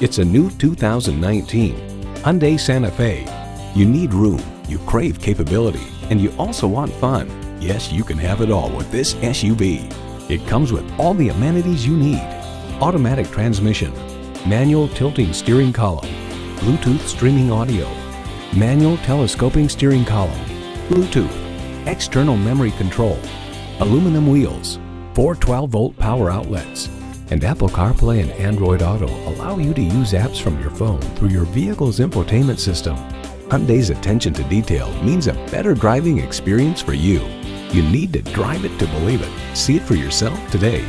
It's a new 2019 Hyundai Santa Fe. You need room, you crave capability, and you also want fun. Yes, you can have it all with this SUV. It comes with all the amenities you need. Automatic transmission, manual tilting steering column, Bluetooth streaming audio, manual telescoping steering column, Bluetooth, external memory control, aluminum wheels, four 12-volt power outlets, and Apple CarPlay and Android Auto allow you to use apps from your phone through your vehicle's infotainment system. Hyundai's attention to detail means a better driving experience for you. You need to drive it to believe it. See it for yourself today.